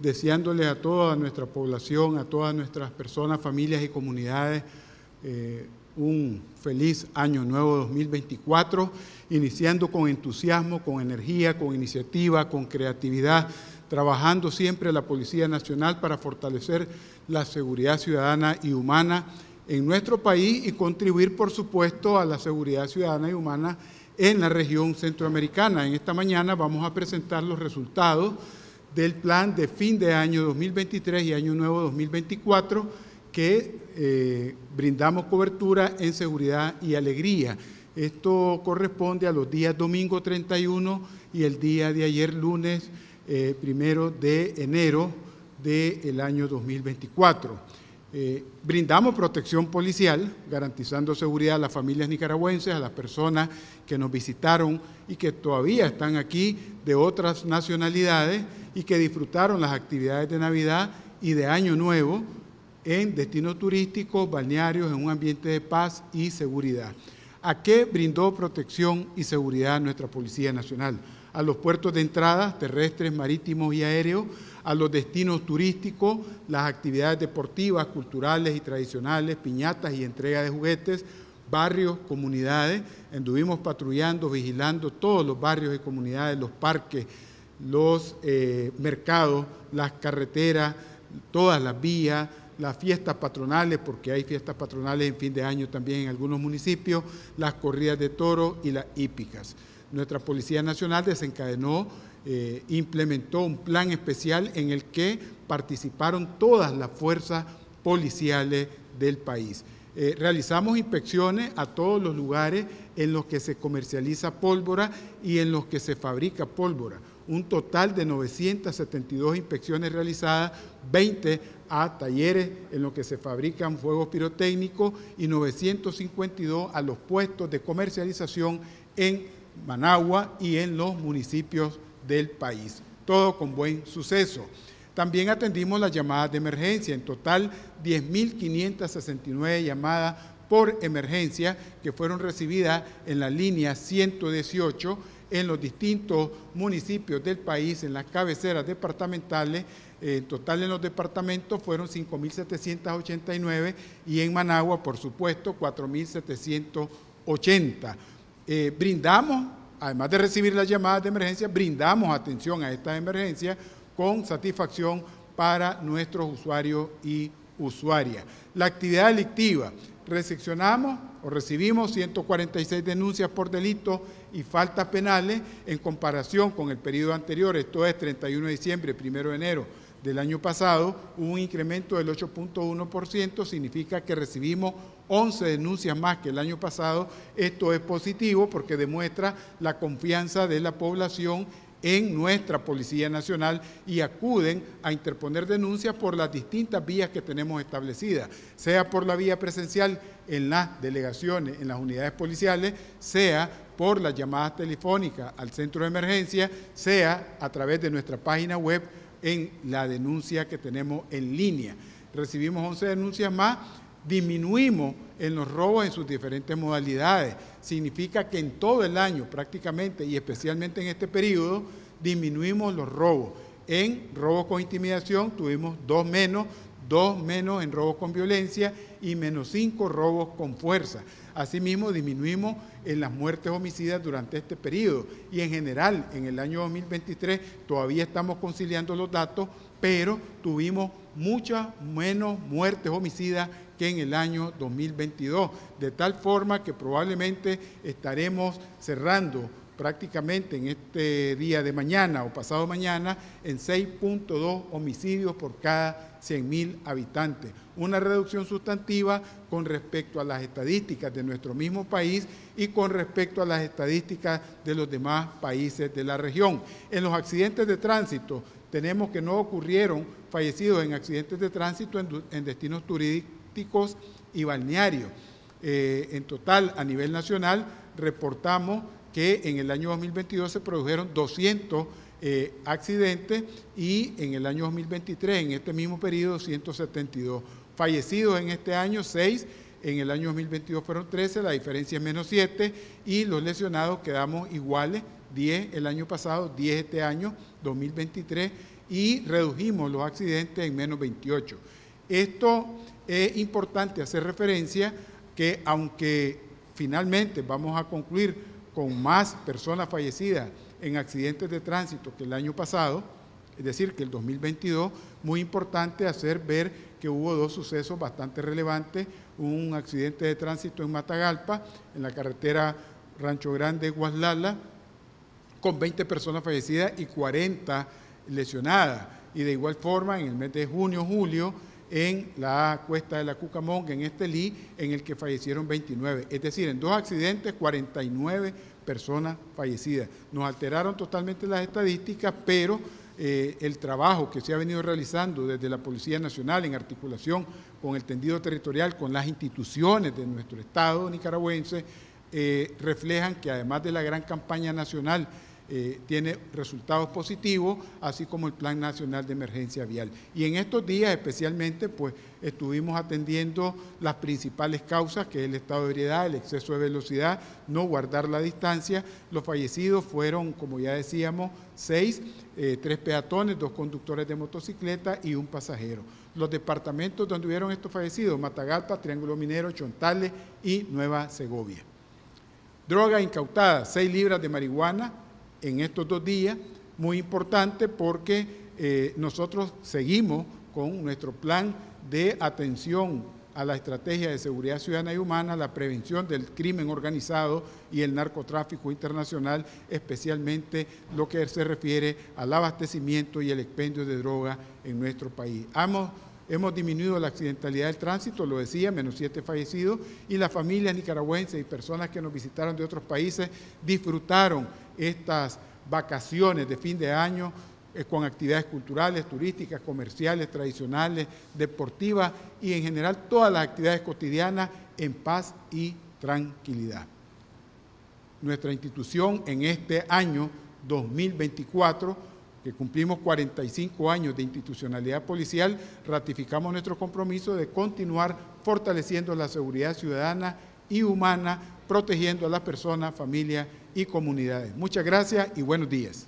deseándole a toda nuestra población, a todas nuestras personas, familias y comunidades eh, un feliz año nuevo 2024, iniciando con entusiasmo, con energía, con iniciativa, con creatividad, trabajando siempre la Policía Nacional para fortalecer la seguridad ciudadana y humana en nuestro país y contribuir, por supuesto, a la seguridad ciudadana y humana en la región centroamericana. En esta mañana vamos a presentar los resultados del plan de fin de año 2023 y año nuevo 2024 que eh, brindamos cobertura en seguridad y alegría. Esto corresponde a los días domingo 31 y el día de ayer lunes eh, primero de enero del año 2024. Eh, brindamos protección policial, garantizando seguridad a las familias nicaragüenses, a las personas que nos visitaron y que todavía están aquí de otras nacionalidades y que disfrutaron las actividades de Navidad y de Año Nuevo en destinos turísticos, balnearios, en un ambiente de paz y seguridad. ¿A qué brindó protección y seguridad nuestra Policía Nacional? A los puertos de entrada terrestres, marítimos y aéreos, a los destinos turísticos, las actividades deportivas, culturales y tradicionales, piñatas y entrega de juguetes, barrios, comunidades. Anduvimos patrullando, vigilando todos los barrios y comunidades, los parques, los eh, mercados, las carreteras, todas las vías, las fiestas patronales, porque hay fiestas patronales en fin de año también en algunos municipios, las corridas de toro y las hípicas. Nuestra Policía Nacional desencadenó eh, implementó un plan especial en el que participaron todas las fuerzas policiales del país. Eh, realizamos inspecciones a todos los lugares en los que se comercializa pólvora y en los que se fabrica pólvora. Un total de 972 inspecciones realizadas, 20 a talleres en los que se fabrican fuegos pirotécnicos y 952 a los puestos de comercialización en Managua y en los municipios del país. Todo con buen suceso. También atendimos las llamadas de emergencia, en total 10.569 llamadas por emergencia que fueron recibidas en la línea 118 en los distintos municipios del país, en las cabeceras departamentales. En total en los departamentos fueron 5.789 y en Managua, por supuesto, 4.780. Eh, brindamos además de recibir las llamadas de emergencia, brindamos atención a estas emergencias con satisfacción para nuestros usuarios y usuarias. La actividad delictiva, recepcionamos o recibimos 146 denuncias por delitos y faltas penales en comparación con el periodo anterior, esto es 31 de diciembre, 1 de enero del año pasado, un incremento del 8.1%, significa que recibimos 11 denuncias más que el año pasado. Esto es positivo porque demuestra la confianza de la población en nuestra Policía Nacional y acuden a interponer denuncias por las distintas vías que tenemos establecidas, sea por la vía presencial en las delegaciones, en las unidades policiales, sea por las llamadas telefónicas al centro de emergencia, sea a través de nuestra página web en la denuncia que tenemos en línea. Recibimos 11 denuncias más disminuimos en los robos en sus diferentes modalidades. Significa que en todo el año prácticamente y especialmente en este periodo disminuimos los robos. En robos con intimidación tuvimos dos menos, dos menos en robos con violencia y menos cinco robos con fuerza. Asimismo, disminuimos en las muertes homicidas durante este periodo y en general en el año 2023 todavía estamos conciliando los datos, pero tuvimos muchas menos muertes homicidas que en el año 2022, de tal forma que probablemente estaremos cerrando prácticamente en este día de mañana o pasado mañana en 6.2 homicidios por cada 100.000 habitantes. Una reducción sustantiva con respecto a las estadísticas de nuestro mismo país y con respecto a las estadísticas de los demás países de la región. En los accidentes de tránsito tenemos que no ocurrieron fallecidos en accidentes de tránsito en, destinos turísticos y balnearios. Eh, en total, a nivel nacional, reportamos que en el año 2022 se produjeron 200 eh, accidentes y en el año 2023, en este mismo periodo, 172 fallecidos en este año, 6, en el año 2022 fueron 13, la diferencia es menos 7 y los lesionados quedamos iguales, 10 el año pasado, 10 este año, 2023, y redujimos los accidentes en menos 28. Esto es importante hacer referencia que aunque finalmente vamos a concluir con más personas fallecidas en accidentes de tránsito que el año pasado, es decir, que el 2022, muy importante hacer ver que hubo dos sucesos bastante relevantes, un accidente de tránsito en Matagalpa, en la carretera Rancho Grande, Guaslala, con 20 personas fallecidas y 40 lesionadas. Y de igual forma, en el mes de junio, julio, en la cuesta de la Cucamonga, en Estelí, en el que fallecieron 29. Es decir, en dos accidentes, 49 personas fallecidas. Nos alteraron totalmente las estadísticas, pero eh, el trabajo que se ha venido realizando desde la Policía Nacional en articulación con el tendido territorial, con las instituciones de nuestro Estado nicaragüense, eh, reflejan que además de la gran campaña nacional eh, tiene resultados positivos, así como el Plan Nacional de Emergencia Vial. Y en estos días especialmente, pues estuvimos atendiendo las principales causas, que es el estado de ebriedad, el exceso de velocidad, no guardar la distancia. Los fallecidos fueron, como ya decíamos, seis, eh, tres peatones, dos conductores de motocicleta y un pasajero. Los departamentos donde hubieron estos fallecidos, Matagalpa, Triángulo Minero, Chontales y Nueva Segovia. Droga incautada, seis libras de marihuana, en estos dos días, muy importante porque eh, nosotros seguimos con nuestro plan de atención a la estrategia de seguridad ciudadana y humana, la prevención del crimen organizado y el narcotráfico internacional, especialmente lo que se refiere al abastecimiento y el expendio de droga en nuestro país. Hemos, hemos disminuido la accidentalidad del tránsito, lo decía, menos siete fallecidos, y las familias nicaragüenses y personas que nos visitaron de otros países disfrutaron estas vacaciones de fin de año eh, con actividades culturales, turísticas, comerciales, tradicionales, deportivas y en general todas las actividades cotidianas en paz y tranquilidad. Nuestra institución en este año 2024, que cumplimos 45 años de institucionalidad policial, ratificamos nuestro compromiso de continuar fortaleciendo la seguridad ciudadana y humana, protegiendo a las personas, familias y comunidades. Muchas gracias y buenos días.